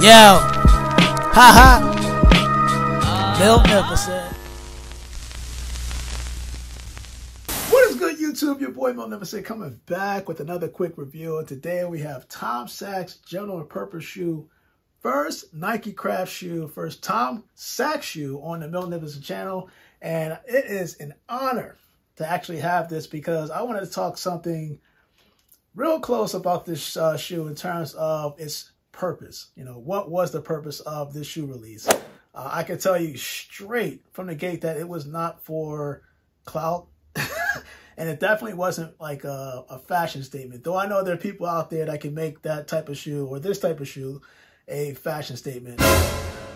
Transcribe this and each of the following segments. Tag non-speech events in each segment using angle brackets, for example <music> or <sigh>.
Yo. Ha ha. Bill Nicholson. What is good, YouTube? Your boy Miltnificent coming back with another quick review. And today we have Tom Sachs General Purpose Shoe. First Nike Craft shoe, first Tom Sachs shoe on the Miltnificent channel. And it is an honor to actually have this because I wanted to talk something real close about this uh, shoe in terms of its purpose. You know, what was the purpose of this shoe release? Uh, I can tell you straight from the gate that it was not for clout. <laughs> and it definitely wasn't like a, a, fashion statement. Though I know there are people out there that can make that type of shoe or this type of shoe a fashion statement.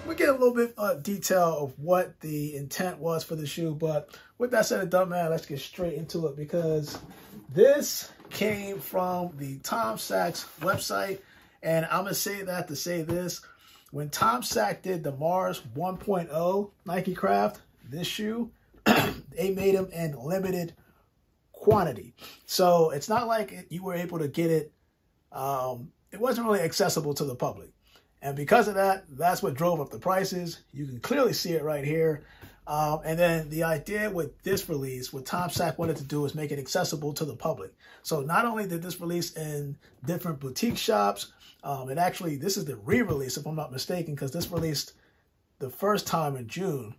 We get a little bit of detail of what the intent was for the shoe. But with that said and done, man, let's get straight into it because this came from the Tom Sachs website. And I'm going to say that to say this. When Tom Sachs did the Mars 1.0 Nike Craft, this shoe, <clears throat> they made them in limited quantity. So it's not like you were able to get it. Um, it wasn't really accessible to the public. And because of that, that's what drove up the prices. You can clearly see it right here. Um, and then the idea with this release, what Tom Sachs wanted to do is make it accessible to the public. So not only did this release in different boutique shops, um, and actually this is the re-release if I'm not mistaken, because this released the first time in June,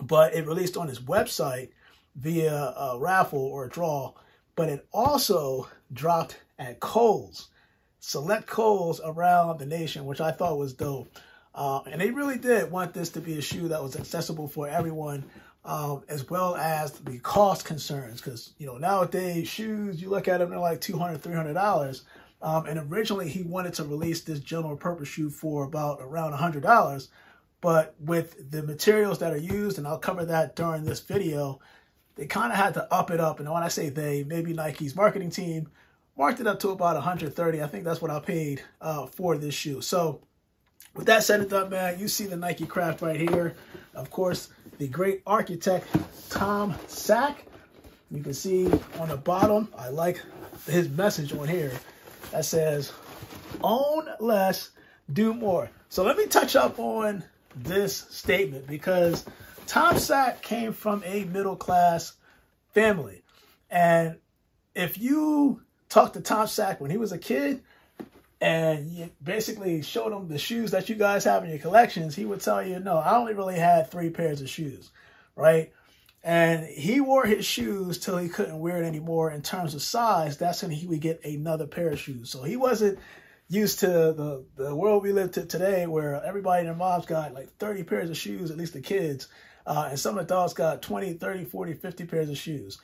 but it released on his website via a raffle or a draw, but it also dropped at Kohl's, select Kohl's around the nation, which I thought was dope. Uh, and they really did want this to be a shoe that was accessible for everyone, um, as well as the cost concerns. Because, you know, nowadays shoes, you look at them, they're like $200, $300. Um, and originally he wanted to release this general purpose shoe for about around $100. But with the materials that are used, and I'll cover that during this video, they kind of had to up it up. And when I say they, maybe Nike's marketing team marked it up to about 130. I think that's what I paid uh, for this shoe. So with that said and done, man, you see the Nike Craft right here. Of course, the great architect, Tom Sachs. You can see on the bottom, I like his message on here that says, own less, do more. So let me touch up on this statement because Tom Sachs came from a middle class family. And if you talk to Tom Sachs when he was a kid, and you basically showed him the shoes that you guys have in your collections, he would tell you, no, I only really had three pairs of shoes, right? And he wore his shoes till he couldn't wear it anymore in terms of size. That's when he would get another pair of shoes. So he wasn't used to the, the world we live to today where everybody and their moms got like 30 pairs of shoes, at least the kids. Uh, and some adults got 20, 30, 40, 50 pairs of shoes.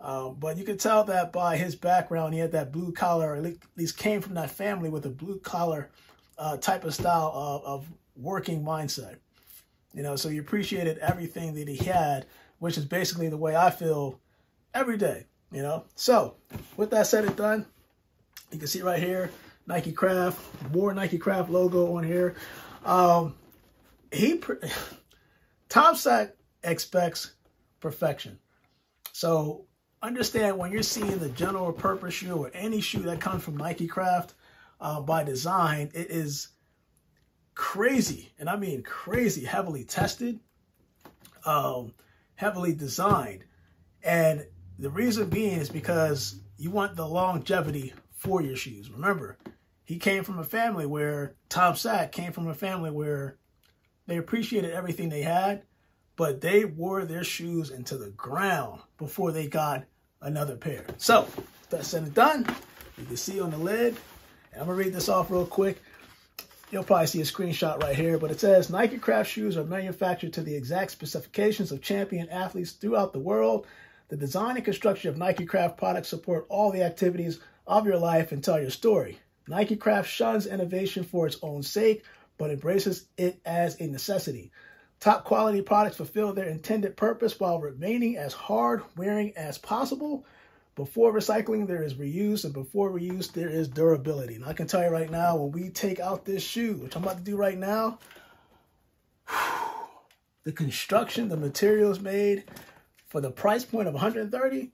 Um, but you could tell that by his background, he had that blue collar, at least came from that family with a blue collar uh, type of style of, of working mindset. You know, so he appreciated everything that he had, which is basically the way I feel every day, you know. So with that said and done, you can see right here, Nike Craft, more Nike Craft logo on here. Um, he, <sighs> Tom Sachs expects perfection. So understand when you're seeing the general purpose shoe or any shoe that comes from Nike Craft uh, by design, it is crazy, and I mean crazy, heavily tested, um, heavily designed. And the reason being is because you want the longevity for your shoes. Remember, he came from a family where, Tom Sachs came from a family where they appreciated everything they had, but they wore their shoes into the ground before they got another pair. So that's said and done. You can see on the lid, and I'm gonna read this off real quick. You'll probably see a screenshot right here, but it says Nike Craft shoes are manufactured to the exact specifications of champion athletes throughout the world. The design and construction of Nike Craft products support all the activities of your life and tell your story. Nike Craft shuns innovation for its own sake, but embraces it as a necessity. Top quality products fulfill their intended purpose while remaining as hard wearing as possible. Before recycling, there is reuse, and before reuse, there is durability. And I can tell you right now, when we take out this shoe, which I'm about to do right now, the construction, the materials made for the price point of 130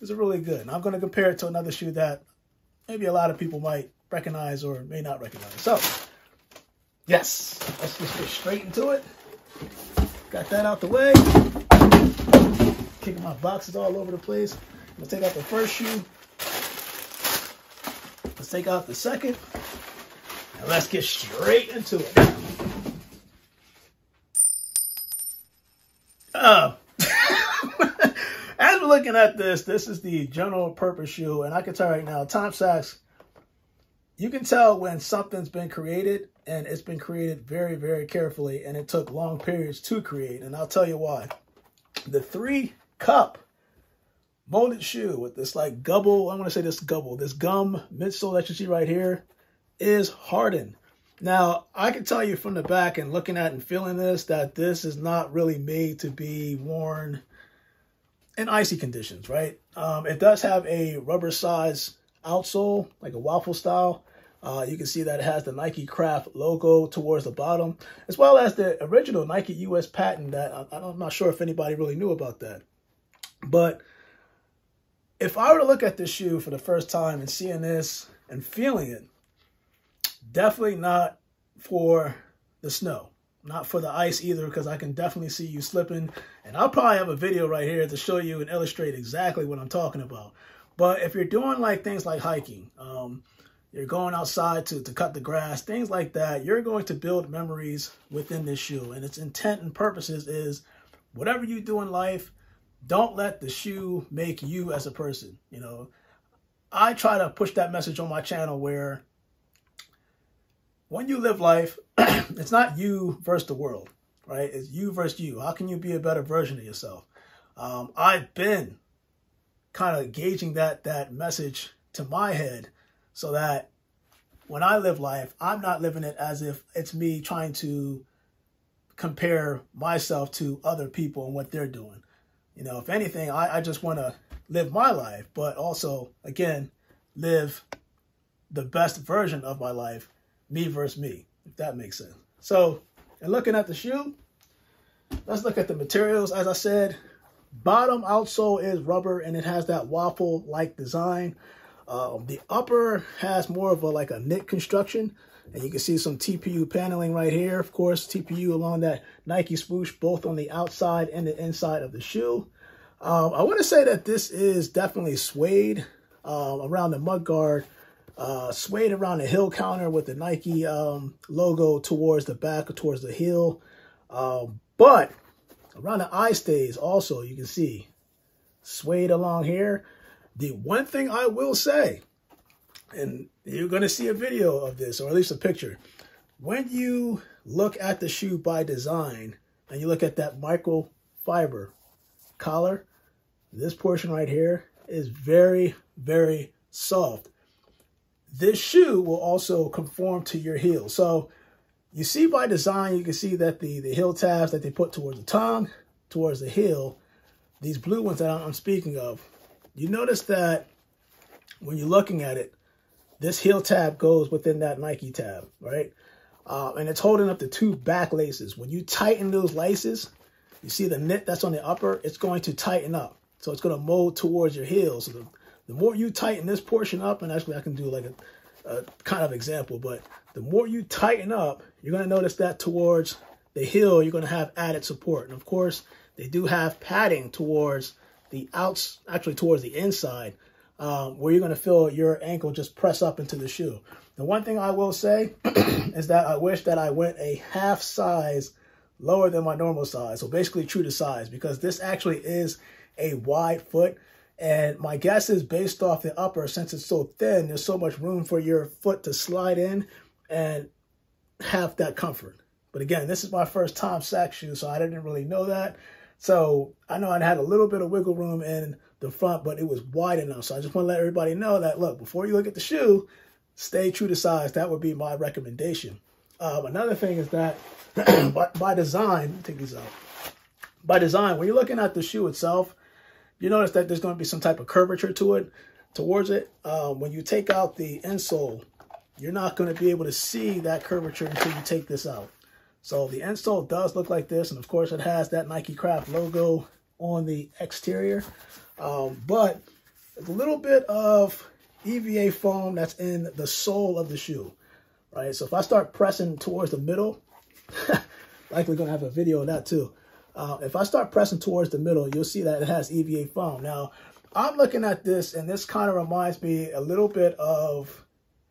is really good. And I'm going to compare it to another shoe that maybe a lot of people might recognize or may not recognize. So Yes, let's just get straight into it. Got that out the way. Kicking my boxes all over the place. Let's take out the first shoe. Let's take out the second. And let's get straight into it. Oh. <laughs> As we're looking at this, this is the general purpose shoe. And I can tell right now, Tom Sachs, you can tell when something's been created and it's been created very, very carefully. And it took long periods to create. And I'll tell you why. The three cup molded shoe with this like gubble, I'm going to say this gubble, this gum midsole that you see right here is hardened. Now, I can tell you from the back and looking at and feeling this that this is not really made to be worn in icy conditions, right? Um, it does have a rubber size outsole, like a waffle style. Uh, you can see that it has the Nike Craft logo towards the bottom, as well as the original Nike US patent that I, I'm not sure if anybody really knew about that. But if I were to look at this shoe for the first time and seeing this and feeling it, definitely not for the snow, not for the ice either, because I can definitely see you slipping. And I'll probably have a video right here to show you and illustrate exactly what I'm talking about. But if you're doing like things like hiking, um, you're going outside to, to cut the grass, things like that, you're going to build memories within this shoe. And its intent and purposes is whatever you do in life, don't let the shoe make you as a person. You know, I try to push that message on my channel where when you live life, <clears throat> it's not you versus the world, right? It's you versus you. How can you be a better version of yourself? Um, I've been kind of gauging that that message to my head so that when I live life, I'm not living it as if it's me trying to compare myself to other people and what they're doing. You know, if anything, I, I just want to live my life, but also, again, live the best version of my life, me versus me, if that makes sense. So, and looking at the shoe, let's look at the materials. As I said, bottom outsole is rubber and it has that waffle-like design. Um, the upper has more of a like a knit construction. And you can see some TPU paneling right here. Of course, TPU along that Nike swoosh, both on the outside and the inside of the shoe. Um, I want to say that this is definitely suede um, around the mudguard, uh, suede around the heel counter with the Nike um, logo towards the back or towards the heel. Um, but around the eye stays also, you can see suede along here. The one thing I will say, and you're going to see a video of this, or at least a picture. When you look at the shoe by design, and you look at that microfiber collar, this portion right here is very, very soft. This shoe will also conform to your heel. So you see by design, you can see that the, the heel tabs that they put towards the tongue, towards the heel, these blue ones that I'm speaking of, you notice that when you're looking at it, this heel tab goes within that Nike tab, right? Uh, and it's holding up the two back laces. When you tighten those laces, you see the knit that's on the upper, it's going to tighten up. So it's going to mold towards your heel. So the, the more you tighten this portion up, and actually I can do like a, a kind of example, but the more you tighten up, you're going to notice that towards the heel, you're going to have added support. And of course, they do have padding towards the outs, actually towards the inside, um, where you're going to feel your ankle just press up into the shoe. The one thing I will say <clears throat> is that I wish that I went a half size lower than my normal size. So basically true to size because this actually is a wide foot. And my guess is based off the upper, since it's so thin, there's so much room for your foot to slide in and have that comfort. But again, this is my first Tom Sachs shoe, so I didn't really know that. So I know I had a little bit of wiggle room in the front, but it was wide enough. So I just want to let everybody know that, look, before you look at the shoe, stay true to size. That would be my recommendation. Um, another thing is that <clears throat> by, by design, take these out. By design, when you're looking at the shoe itself, you notice that there's going to be some type of curvature to it, towards it. Um, when you take out the insole, you're not going to be able to see that curvature until you take this out. So the insole does look like this, and of course it has that Nike Craft logo on the exterior. Um, but a little bit of EVA foam that's in the sole of the shoe. right? So if I start pressing towards the middle, <laughs> likely going to have a video of that too. Uh, if I start pressing towards the middle, you'll see that it has EVA foam. Now, I'm looking at this, and this kind of reminds me a little bit of,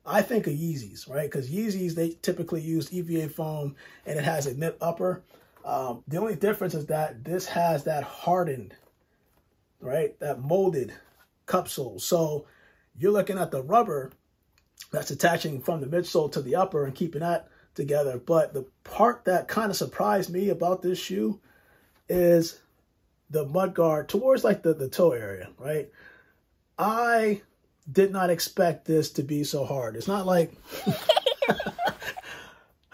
I think, of Yeezys, right? Because Yeezys, they typically use EVA foam, and it has a knit upper. Um, the only difference is that this has that hardened, right, that molded cupsole. So you're looking at the rubber that's attaching from the midsole to the upper and keeping that together. But the part that kind of surprised me about this shoe is the mud guard towards like the, the toe area, right? I did not expect this to be so hard. It's not like <laughs>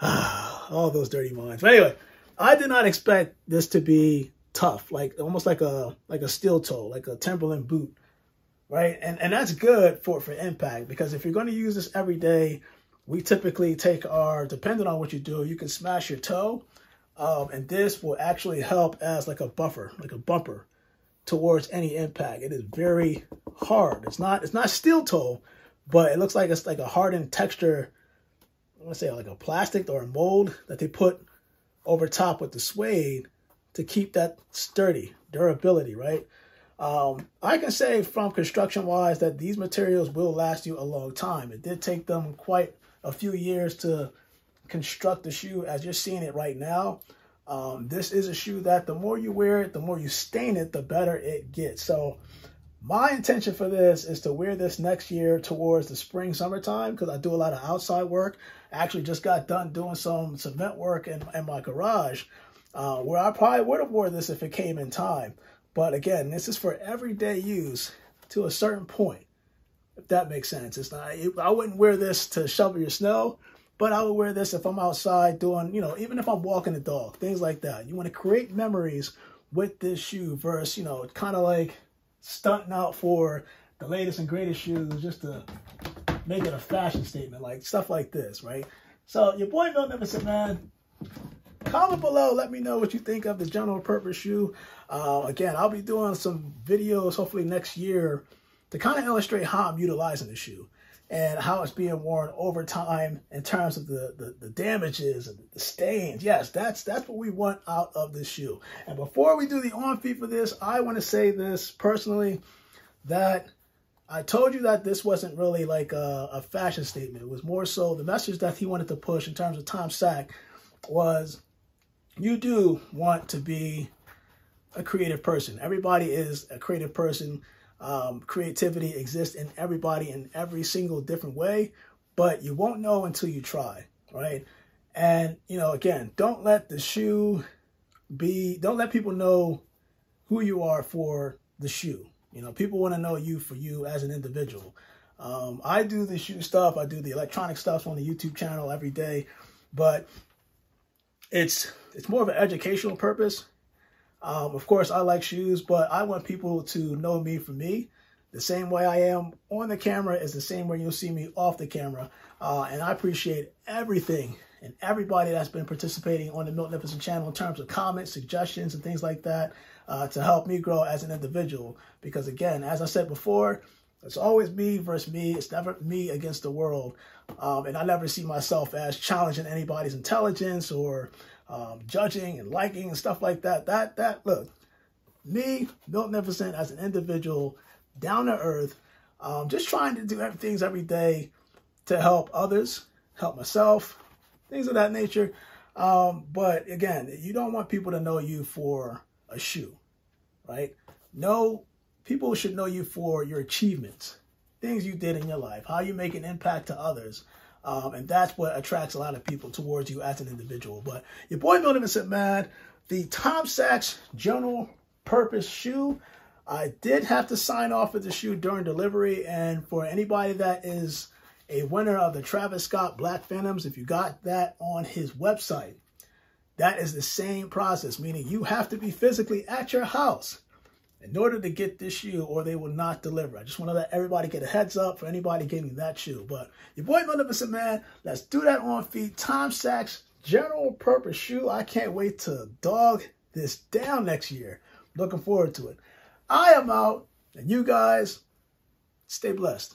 <sighs> all those dirty minds. But anyway, I did not expect this to be tough, like almost like a like a steel toe, like a Timberland boot, right? And and that's good for for impact because if you're going to use this every day, we typically take our depending on what you do, you can smash your toe, um, and this will actually help as like a buffer, like a bumper towards any impact. It is very hard. It's not it's not steel toe, but it looks like it's like a hardened texture. I want to say like a plastic or a mold that they put over top with the suede to keep that sturdy durability, right? Um, I can say from construction wise that these materials will last you a long time. It did take them quite a few years to construct the shoe as you're seeing it right now. Um, this is a shoe that the more you wear it, the more you stain it, the better it gets. So my intention for this is to wear this next year towards the spring, summertime, because I do a lot of outside work. I actually just got done doing some cement work in, in my garage, uh, where I probably would have wore this if it came in time. But again, this is for everyday use to a certain point, if that makes sense. It's not. I wouldn't wear this to shovel your snow, but I would wear this if I'm outside doing, you know, even if I'm walking the dog, things like that. You want to create memories with this shoe versus, you know, kind of like stunting out for the latest and greatest shoes just to make it a fashion statement, like stuff like this, right? So your boy Miltnificent, man, comment below. Let me know what you think of the general purpose shoe. Uh, again, I'll be doing some videos hopefully next year to kind of illustrate how I'm utilizing the shoe and how it's being worn over time in terms of the, the, the, damages and the stains. Yes, that's that's what we want out of this shoe. And before we do the on feet for this, I want to say this personally, that I told you that this wasn't really like a, a fashion statement. It was more so the message that he wanted to push in terms of Tom Sachs was you do want to be a creative person. Everybody is a creative person um, creativity exists in everybody in every single different way, but you won't know until you try, right? And, you know, again, don't let the shoe be, don't let people know who you are for the shoe. You know, people want to know you for you as an individual. Um, I do the shoe stuff. I do the electronic stuff on the YouTube channel every day, but it's it's more of an educational purpose um, of course, I like shoes, but I want people to know me for me. The same way I am on the camera is the same way you'll see me off the camera. Uh, and I appreciate everything and everybody that's been participating on the Miltnificent channel in terms of comments, suggestions, and things like that uh, to help me grow as an individual. Because again, as I said before, it's always me versus me. It's never me against the world. Um, and I never see myself as challenging anybody's intelligence or um, judging and liking and stuff like that. That, that, look, me, Miltnificent, as an individual, down to earth, um, just trying to do things every day to help others, help myself, things of that nature. Um, but again, you don't want people to know you for a shoe, right? No, people should know you for your achievements, things you did in your life, how you make an impact to others, um, and that's what attracts a lot of people towards you as an individual. But your boy Miltnificent, man, the Tom Sachs General Purpose shoe, I did have to sign off with the shoe during delivery. And for anybody that is a winner of the Travis Scott Black Phantoms, if you got that on his website, that is the same process, meaning you have to be physically at your house in order to get this shoe or they will not deliver. I just want to let everybody get a heads up for anybody getting that shoe. But your boy Miltnificent Man, let's do that on feet. Tom Sachs general purpose shoe. I can't wait to dog this down next year. Looking forward to it. I am out and you guys stay blessed.